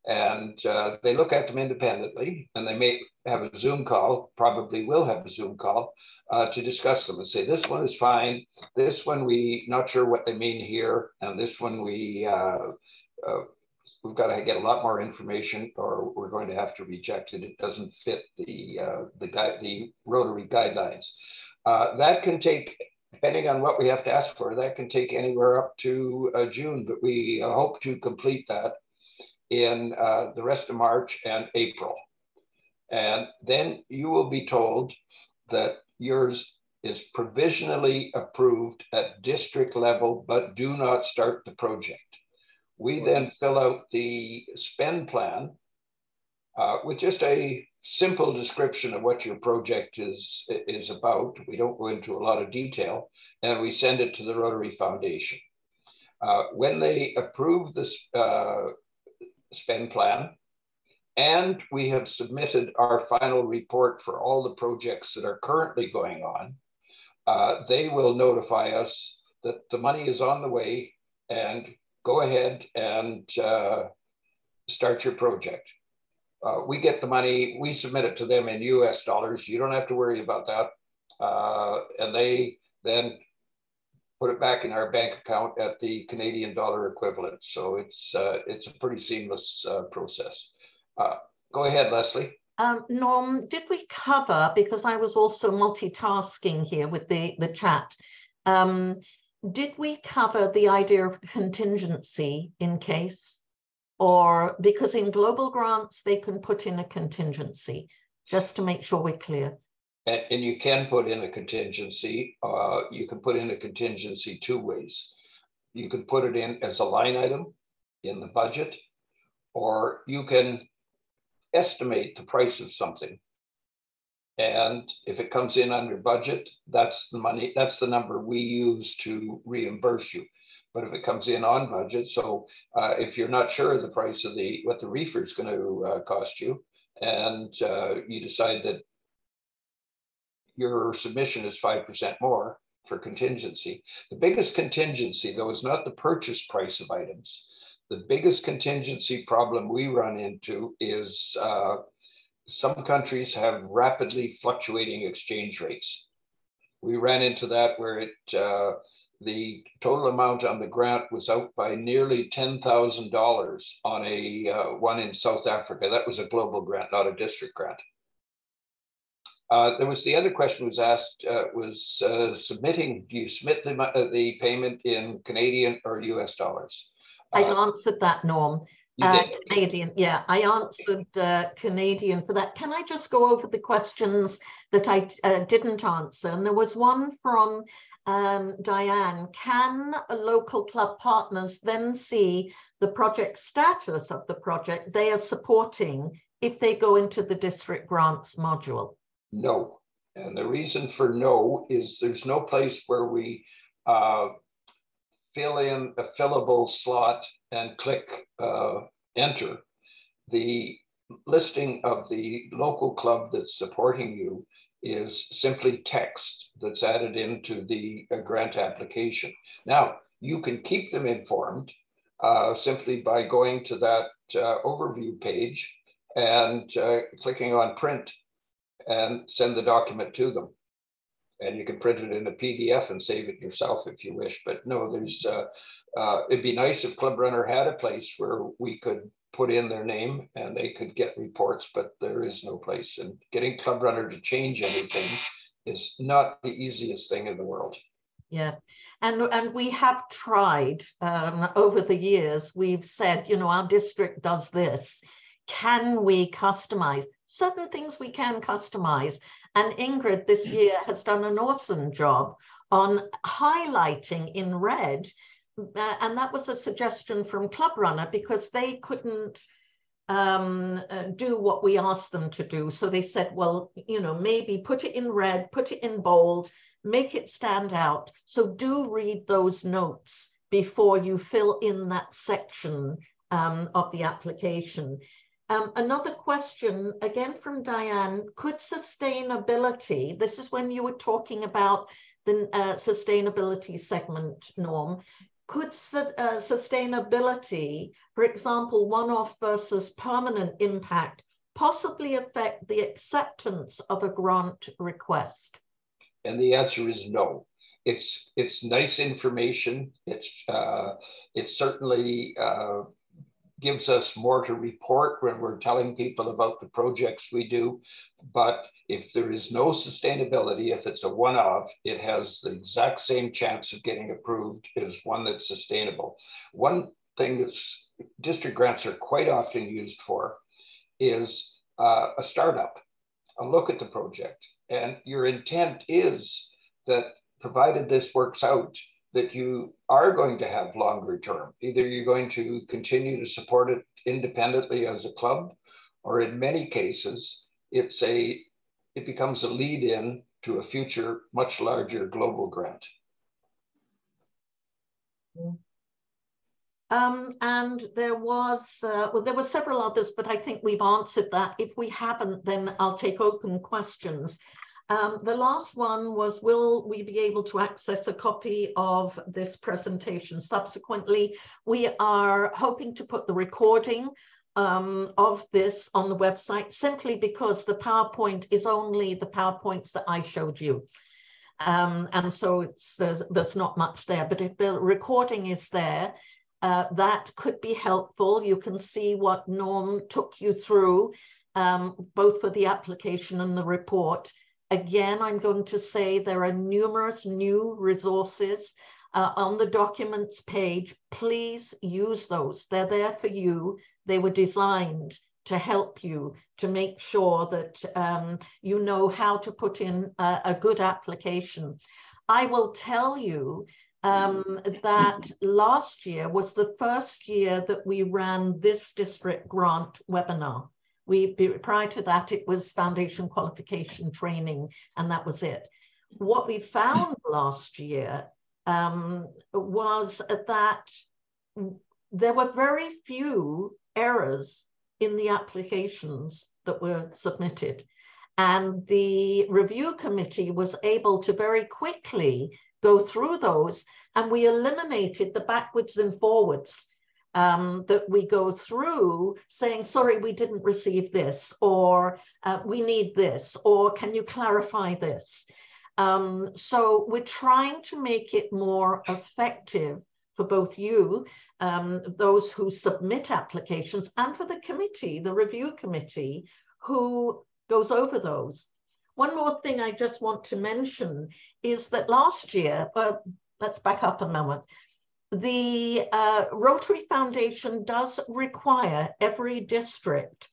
[SPEAKER 2] And uh, they look at them independently and they may have a Zoom call, probably will have a Zoom call uh, to discuss them and say, this one is fine. This one, we not sure what they mean here. And this one, we, uh, uh, we've got to get a lot more information or we're going to have to reject it. It doesn't fit the, uh, the, guide, the Rotary guidelines. Uh, that can take, depending on what we have to ask for, that can take anywhere up to June, but we hope to complete that in the rest of March and April. And then you will be told that yours is provisionally approved at district level, but do not start the project. We then fill out the spend plan uh, with just a simple description of what your project is, is about. We don't go into a lot of detail, and we send it to the Rotary Foundation. Uh, when they approve this uh, spend plan, and we have submitted our final report for all the projects that are currently going on. Uh, they will notify us that the money is on the way and go ahead and uh, start your project. Uh, we get the money, we submit it to them in US dollars. You don't have to worry about that. Uh, and they then put it back in our bank account at the Canadian dollar equivalent. So it's, uh, it's a pretty seamless uh, process. Uh, go ahead, Leslie.
[SPEAKER 1] Um, Norm, did we cover, because I was also multitasking here with the, the chat, um, did we cover the idea of contingency in case? Or because in global grants, they can put in a contingency, just to make sure we're clear.
[SPEAKER 2] And, and you can put in a contingency. Uh, you can put in a contingency two ways. You can put it in as a line item in the budget, or you can estimate the price of something. And if it comes in under budget, that's the money, that's the number we use to reimburse you. But if it comes in on budget, so uh, if you're not sure of the price of the what the reefer is going to uh, cost you, and uh, you decide that your submission is five percent more for contingency, the biggest contingency though is not the purchase price of items the biggest contingency problem we run into is uh, some countries have rapidly fluctuating exchange rates. We ran into that where it uh, the total amount on the grant was out by nearly $10,000 on a uh, one in South Africa. That was a global grant, not a district grant. Uh, there was the other question was asked uh, was uh, submitting, do you submit the, uh, the payment in Canadian or US dollars?
[SPEAKER 1] I uh, answered that, Norm. Uh, Canadian, yeah, I answered uh, Canadian for that. Can I just go over the questions that I uh, didn't answer? And there was one from um, Diane. Can local club partners then see the project status of the project they are supporting if they go into the district grants module?
[SPEAKER 2] No. And the reason for no is there's no place where we uh, fill in a fillable slot and click uh, enter, the listing of the local club that's supporting you is simply text that's added into the uh, grant application. Now, you can keep them informed uh, simply by going to that uh, overview page and uh, clicking on print and send the document to them and you can print it in a PDF and save it yourself if you wish. But no, there's, uh, uh, it'd be nice if ClubRunner had a place where we could put in their name and they could get reports, but there is no place. And getting ClubRunner to change anything is not the easiest thing in the world.
[SPEAKER 1] Yeah, and and we have tried um, over the years. We've said, you know, our district does this. Can we customize certain things? We can customize. And Ingrid this year has done an awesome job on highlighting in red, uh, and that was a suggestion from ClubRunner because they couldn't um, uh, do what we asked them to do. So they said, well, you know, maybe put it in red, put it in bold, make it stand out. So do read those notes before you fill in that section um, of the application. Um, another question, again from Diane, could sustainability, this is when you were talking about the uh, sustainability segment norm, could su uh, sustainability, for example, one-off versus permanent impact, possibly affect the acceptance of a grant request?
[SPEAKER 2] And the answer is no. It's it's nice information. It's uh, it certainly uh, gives us more to report when we're telling people about the projects we do. But if there is no sustainability, if it's a one-off, it has the exact same chance of getting approved as one that's sustainable. One thing that's district grants are quite often used for is uh, a startup, a look at the project. And your intent is that provided this works out, that you are going to have longer term. Either you're going to continue to support it independently as a club, or in many cases, it's a it becomes a lead in to a future much larger global grant.
[SPEAKER 1] Um, and there was, uh, well, there were several others, but I think we've answered that. If we haven't, then I'll take open questions. Um, the last one was, will we be able to access a copy of this presentation subsequently? We are hoping to put the recording um, of this on the website simply because the PowerPoint is only the PowerPoints that I showed you. Um, and so there's, there's not much there, but if the recording is there, uh, that could be helpful. You can see what Norm took you through, um, both for the application and the report. Again, I'm going to say there are numerous new resources uh, on the documents page. Please use those. They're there for you. They were designed to help you to make sure that um, you know how to put in a, a good application. I will tell you um, that last year was the first year that we ran this district grant webinar. We prior to that, it was foundation qualification training, and that was it. What we found last year um, was that there were very few errors in the applications that were submitted. And the review committee was able to very quickly go through those, and we eliminated the backwards and forwards um, that we go through saying, sorry, we didn't receive this, or uh, we need this, or can you clarify this? Um, so we're trying to make it more effective for both you, um, those who submit applications, and for the committee, the review committee, who goes over those. One more thing I just want to mention is that last year, uh, let's back up a moment the uh, Rotary Foundation does require every district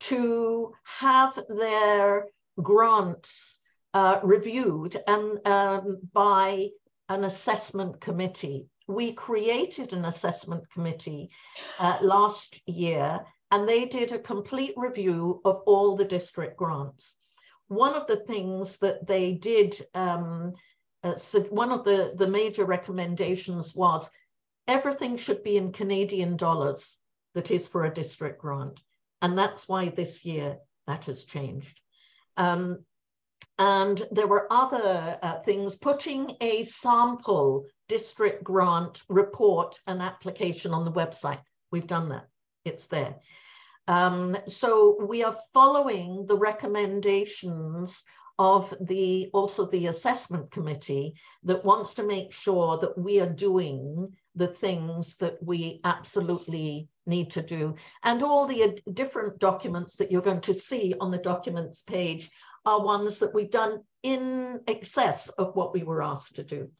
[SPEAKER 1] to have their grants uh, reviewed and um, by an assessment committee. We created an assessment committee uh, last year and they did a complete review of all the district grants. One of the things that they did, um, uh, one of the, the major recommendations was everything should be in Canadian dollars that is for a district grant. And that's why this year that has changed. Um, and there were other uh, things, putting a sample district grant report and application on the website. We've done that, it's there. Um, so we are following the recommendations of the also the assessment committee that wants to make sure that we are doing the things that we absolutely need to do. And all the different documents that you're going to see on the documents page are ones that we've done in excess of what we were asked to do.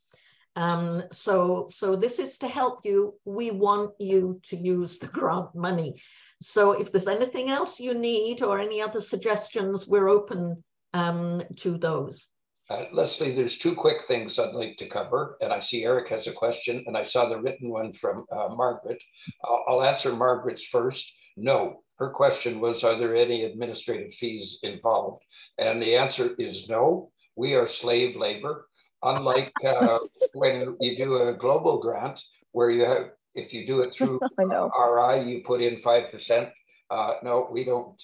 [SPEAKER 1] Um, so, so this is to help you. We want you to use the grant money. So if there's anything else you need or any other suggestions, we're open um, to those.
[SPEAKER 2] Uh, Leslie, there's two quick things I'd like to cover, and I see Eric has a question, and I saw the written one from uh, Margaret. I'll, I'll, answer Margaret's first. No, her question was, are there any administrative fees involved? And the answer is no. We are slave labor. Unlike uh, when you do a global grant, where you have, if you do it through RI, you put in five percent. Uh, no, we don't.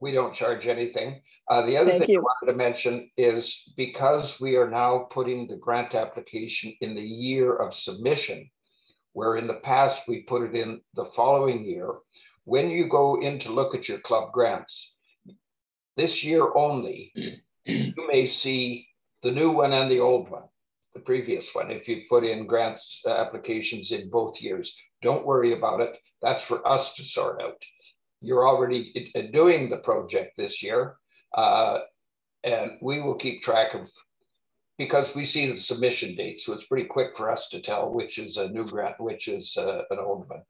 [SPEAKER 2] We don't charge anything. Uh, the other Thank thing you. I wanted to mention is because we are now putting the grant application in the year of submission, where in the past we put it in the following year, when you go in to look at your club grants, this year only, you may see the new one and the old one, the previous one, if you put in grants uh, applications in both years. Don't worry about it. That's for us to sort out you're already doing the project this year. Uh, and we will keep track of, because we see the submission date. So it's pretty quick for us to tell which is a new grant, which is uh, an old one.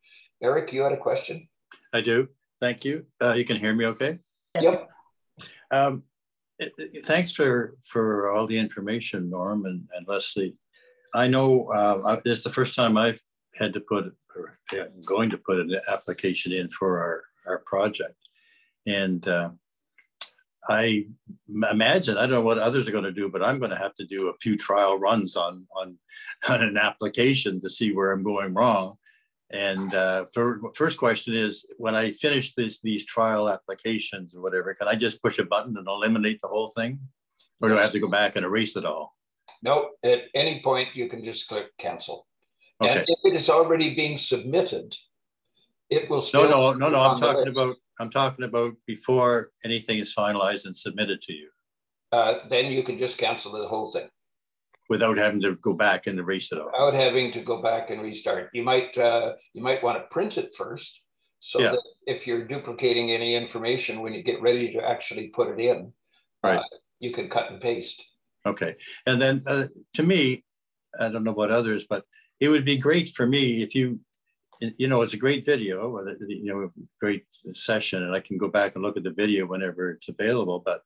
[SPEAKER 2] Eric, you had a question?
[SPEAKER 4] I do. Thank you. Uh, you can hear me okay?
[SPEAKER 2] Yep.
[SPEAKER 4] Um, it, it, thanks for, for all the information, Norm and, and Leslie. I know uh, it's the first time I've had to put, or going to put an application in for our our project. And uh, I imagine, I don't know what others are going to do, but I'm going to have to do a few trial runs on, on, on an application to see where I'm going wrong. And uh, for, first question is, when I finish this, these trial applications or whatever, can I just push a button and eliminate the whole thing? Or do I have to go back and erase it all?
[SPEAKER 2] No, at any point you can just click cancel. Okay. And if it is already being submitted, it will
[SPEAKER 4] No, no, no, no, I'm talking about, I'm talking about before anything is finalized and submitted to you
[SPEAKER 2] Uh, then you can just cancel the whole thing
[SPEAKER 4] without having to go back and erase it all.
[SPEAKER 2] without having to go back and restart. You might, uh, you might want to print it first. So
[SPEAKER 4] Yeah.
[SPEAKER 2] that if you're duplicating any information, when you get ready to actually put it in. uh,
[SPEAKER 4] Right.
[SPEAKER 2] You can cut and paste.
[SPEAKER 4] Okay, and then uh, to me, I don't know about others, but it would be great for me if you you know, it's a great video, you know, great session, and I can go back and look at the video whenever it's available. But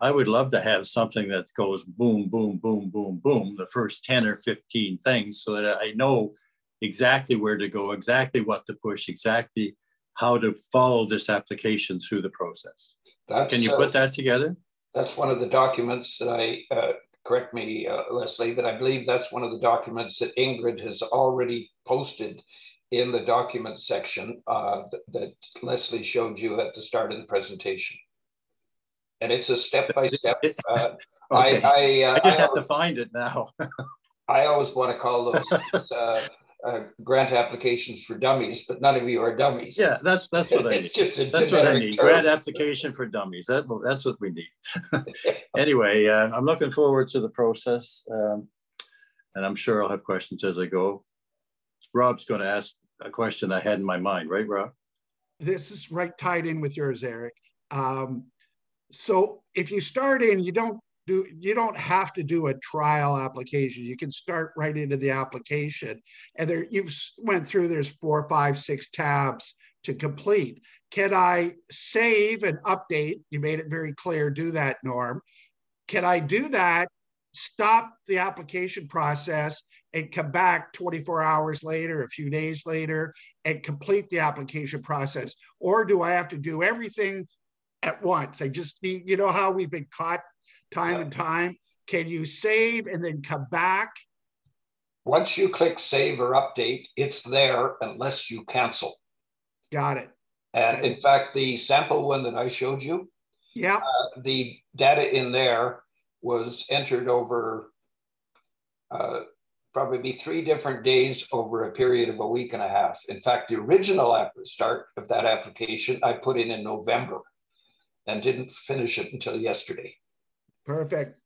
[SPEAKER 4] I would love to have something that goes boom, boom, boom, boom, boom, the first 10 or 15 things so that I know exactly where to go, exactly what to push, exactly how to follow this application through the process. That's, can you put uh, that together?
[SPEAKER 2] That's one of the documents that I, uh, correct me, uh, Leslie, but I believe that's one of the documents that Ingrid has already posted in the document section uh, that, that Leslie showed you at the start of the presentation. And it's a step-by-step. -step, uh,
[SPEAKER 4] okay. I, I, uh, I, just I have always, to find it now.
[SPEAKER 2] I always want to call those uh, uh, grant applications for dummies, but none of you are dummies.
[SPEAKER 4] Yeah, that's that's what I need. That's what I need. Term. Grant application for dummies. That that's what we need. anyway, uh, I'm looking forward to the process, um, and I'm sure I'll have questions as I go. Rob's going to ask a question I had in my mind, right, Rob?
[SPEAKER 3] This is right tied in with yours, Eric. Um, so if you start in, you don't do you don't have to do a trial application. You can start right into the application, and there you've went through. There's four, five, six tabs to complete. Can I save and update? You made it very clear. Do that, Norm. Can I do that? Stop the application process and come back 24 hours later, a few days later, and complete the application process? Or do I have to do everything at once? I just need, you know, how we've been caught time and time. Can you save and then come back?
[SPEAKER 2] Once you click save or update, it's there unless you cancel.
[SPEAKER 3] Got it.
[SPEAKER 2] And in fact, the sample one that I showed you,
[SPEAKER 3] yeah, uh,
[SPEAKER 2] the data in there was entered over uh, probably three different days over a period of a week and a half. In fact, the original start of that application I put in in November and didn't finish it until yesterday.
[SPEAKER 3] Perfect.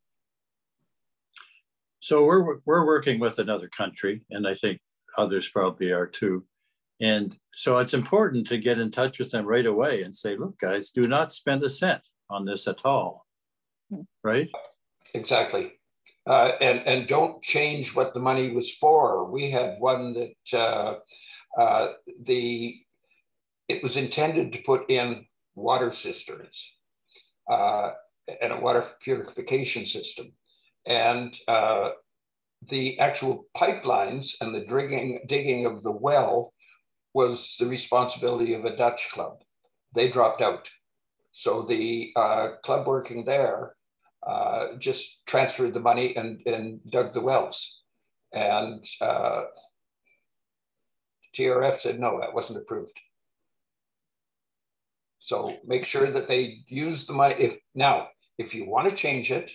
[SPEAKER 4] So we're we're working with another country, and I think others probably are too. And so it's important to get in touch with them right away and say, look, guys, do not spend a cent on this at all. Hmm.
[SPEAKER 2] Exactly. Uh, and, and don't change what the money was for. We had one that uh, uh, the it was intended to put in water cisterns uh, and a water purification system. And uh, the actual pipelines and the digging, digging of the well was the responsibility of a Dutch club. They dropped out. So the uh, club working there uh, just transferred the money and, and dug the wells. And uh, TRF said, no, that wasn't approved. So make sure that they use the money. If now, if you want to change it,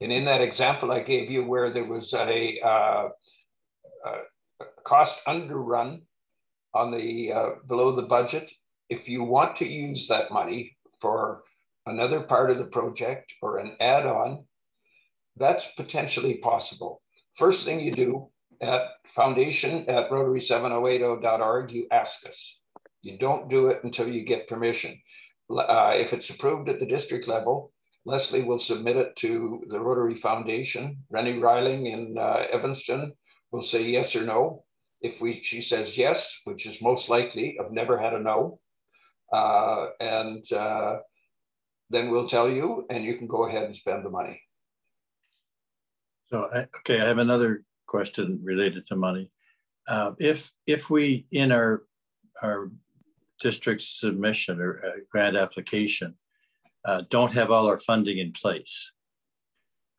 [SPEAKER 2] and in that example I gave you where there was a, uh, a cost underrun on the uh, below the budget, if you want to use that money for another part of the project or an add-on, that's potentially possible. First thing you do at foundation at rotary7080.org, you ask us. You don't do it until you get permission. Uh, if it's approved at the district level, Leslie will submit it to the Rotary Foundation. Rennie Riling in uh, Evanston will say yes or no. If we, she says yes, which is most likely, I've never had a no. Uh, and uh, then we'll tell you, and you can go ahead and spend the money.
[SPEAKER 4] So, okay, I have another question related to money. Uh, if if we in our our district submission or uh, grant application uh, don't have all our funding in place.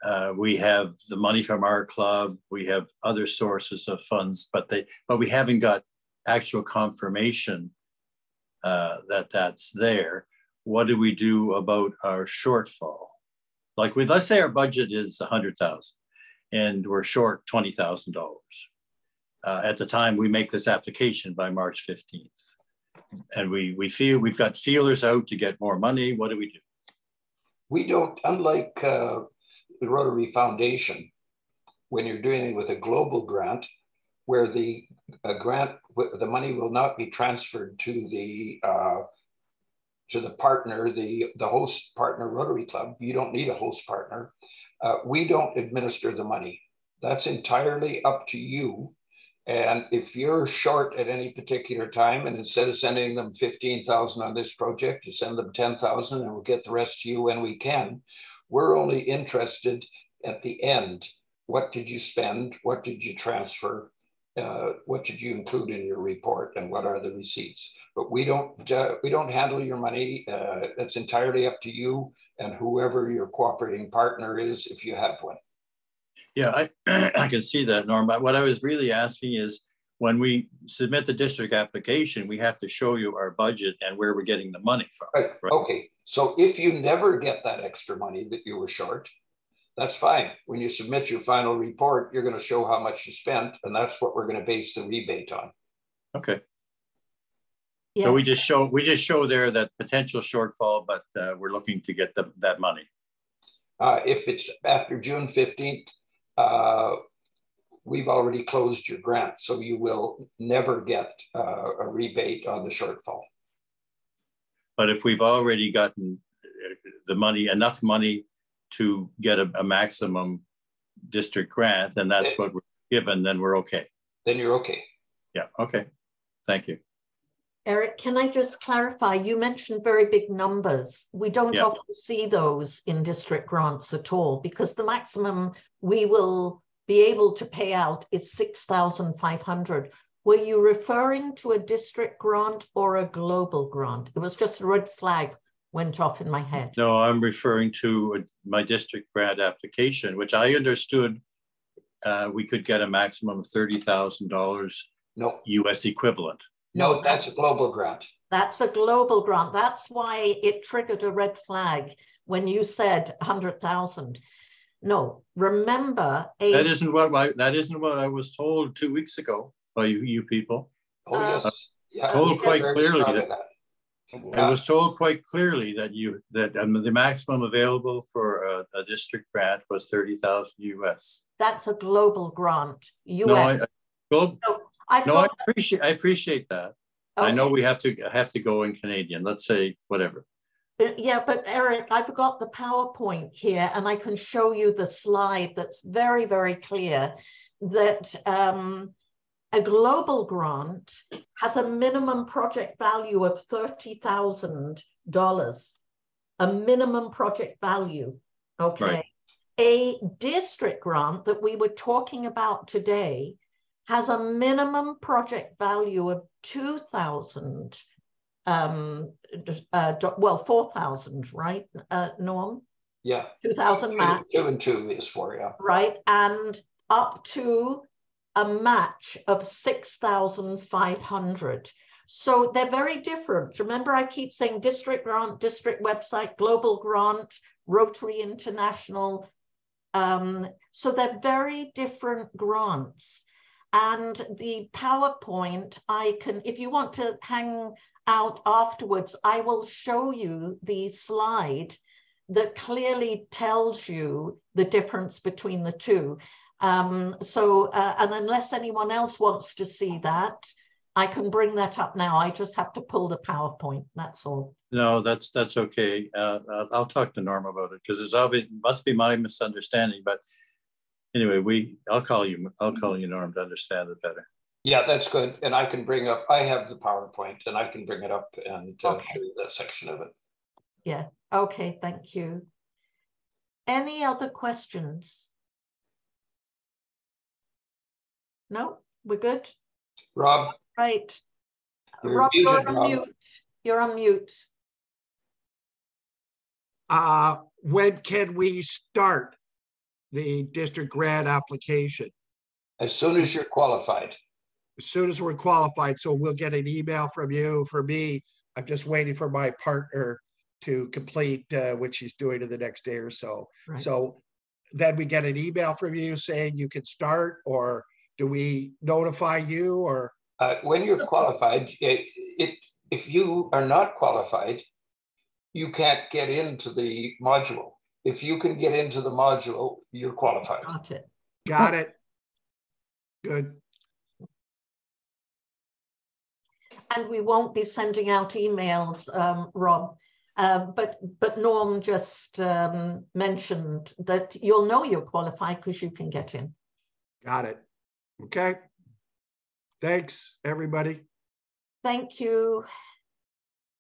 [SPEAKER 4] Uh, we have the money from our club, we have other sources of funds, but they but we haven't got actual confirmation uh, that that's there. What do we do about our shortfall? Like we let's say our budget is a hundred thousand, and we're short twenty thousand uh, dollars at the time we make this application by March fifteenth, and we we feel we've got feelers out to get more money. What do we do?
[SPEAKER 2] we don't, unlike uh, the Rotary Foundation, when you're dealing with a global grant, where the grant, the money will not be transferred to the uh, to the partner, the, the host partner Rotary Club. You don't need a host partner. Uh, we don't administer the money. That's entirely up to you and if you're short at any particular time, and instead of sending them 15,000 on this project, you send them 10,000 and we'll get the rest to you when we can. We're only interested at the end. What did you spend? What did you transfer? Uh, what did you include in your report and what are the receipts? But we don't, uh, we don't handle your money. Uh, it's entirely up to you and whoever your cooperating partner is, if you have one.
[SPEAKER 4] Yeah, I, I can see that, Norm. But what I was really asking is when we submit the district application, we have to show you our budget and where we're getting the money from.
[SPEAKER 2] Right. right? Okay. So if you never get that extra money that you were short, that's fine. When you submit your final report, you're going to show how much you spent, and that's what we're going to base the rebate on.
[SPEAKER 4] Okay. Yeah. So we just show we just show there that potential shortfall, but uh, we're looking to get the, that money.
[SPEAKER 2] Uh, if it's after June 15th, uh, we've already closed your grant, so you will never get uh, a rebate on the shortfall.
[SPEAKER 4] But if we've already gotten the money, enough money to get a, a maximum district grant, and that's what we're given, then we're okay.
[SPEAKER 2] Then you're okay.
[SPEAKER 4] Yeah, okay. Thank you.
[SPEAKER 1] Eric, can I just clarify? You mentioned very big numbers. We don't yeah. often see those in district grants at all because the maximum we will be able to pay out is 6,500. Were you referring to a district grant or a global grant? It was just a red flag went off in my head.
[SPEAKER 4] No, I'm referring to my district grant application, which I understood uh, we could get a maximum of $30,000
[SPEAKER 2] no.
[SPEAKER 4] US equivalent.
[SPEAKER 2] No, that's a global grant.
[SPEAKER 1] That's a global grant. That's why it triggered a red flag when you said 100,000. No, remember
[SPEAKER 4] a, that isn't what I, that isn't what I was told two weeks ago by you, you people.
[SPEAKER 2] Oh yes, uh,
[SPEAKER 4] yeah, told quite clearly that, that. I was told quite clearly that you that um, the maximum available for a, a district grant was thirty thousand US.
[SPEAKER 1] That's a global grant. US.
[SPEAKER 4] No, I, global,
[SPEAKER 1] no, I've
[SPEAKER 4] No, I appreciate, I appreciate that. I know we have to, have to go in Canadian, let's say, whatever.
[SPEAKER 1] Uh, Yeah, but Eric, I've got the PowerPoint here and I can show you the slide that's very, very clear that um, a global grant has a minimum project value of $30,000, a minimum project value, okay?
[SPEAKER 4] Right.
[SPEAKER 1] A district grant that we were talking about today has a minimum project value of 2,000 um, uh, well, 4,000, right, uh, Norm?
[SPEAKER 2] Yeah.
[SPEAKER 1] 2,000 match,
[SPEAKER 2] Two and two is for, yeah.
[SPEAKER 1] right? And up to a match of 6,500. So they're very different. Remember, I keep saying district grant, district website, global grant, Rotary International. Um, so they're very different grants. And the PowerPoint, I can, if you want to hang out afterwards, I will show you the slide that clearly tells you the difference between the two. Um, so, uh, and unless anyone else wants to see that, I can bring that up now. I just have to pull the PowerPoint, that's all.
[SPEAKER 4] No, that's, that's okay. Uh, I'll talk to Norm about it because it's obvious, must be my misunderstanding, but anyway, we, I'll call you, I'll call you Norm to understand it better.
[SPEAKER 2] Yeah, that's good. And I can bring up, I have the PowerPoint and I can bring it up and uh,
[SPEAKER 1] Okay.
[SPEAKER 2] show you that section of it.
[SPEAKER 1] Yeah, okay, thank you. Any other questions? No, we're good?
[SPEAKER 2] Rob,
[SPEAKER 1] Right.
[SPEAKER 2] You're
[SPEAKER 1] Rob, you're on
[SPEAKER 2] Rob.
[SPEAKER 1] mute. You're on mute.
[SPEAKER 3] Uh, when can we start the district grant application?
[SPEAKER 2] as soon as you're qualified.
[SPEAKER 3] As soon as we're qualified, so we'll get an email from you. For me, I'm just waiting for my partner to complete uh, what she's doing in the next day or so.
[SPEAKER 1] Right.
[SPEAKER 3] So then we get an email from you saying you can start, or do we notify you or?
[SPEAKER 2] Uh, when you're qualified, it, it, if you are not qualified, you can't get into the module. If you can get into the module, you're qualified.
[SPEAKER 1] Got it.
[SPEAKER 3] Got it? Good.
[SPEAKER 1] And we won't be sending out emails, um, Rob. Uh, but but Norm just um, mentioned that you'll know you're qualified because you can get in.
[SPEAKER 3] Got it. Okay. Thanks, everybody.
[SPEAKER 1] Thank you.